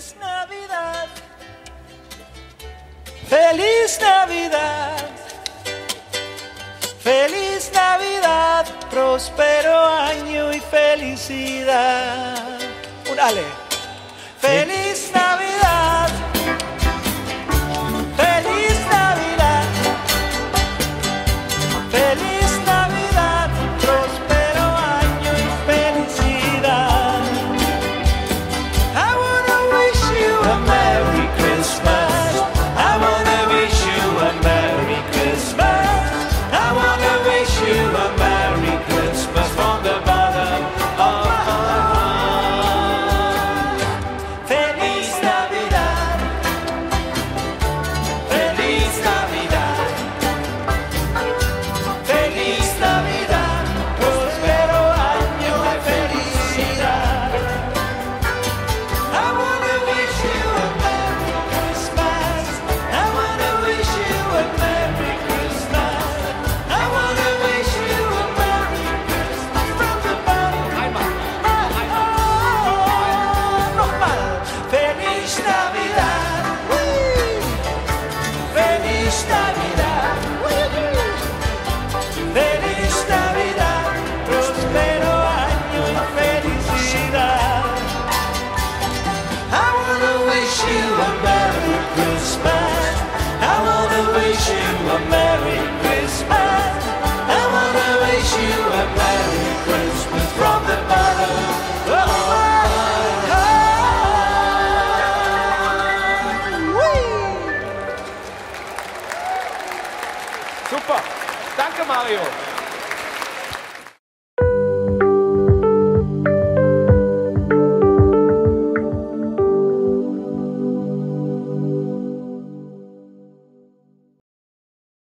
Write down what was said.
Feliz Navidad. Feliz Navidad. Feliz Navidad, próspero año y felicidad. Un ale. Feliz Feliz prospero año y felicidad. I wanna wish you a Merry Christmas. Super. Danke, Mario.